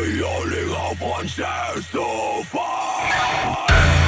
We only have one chance to fight.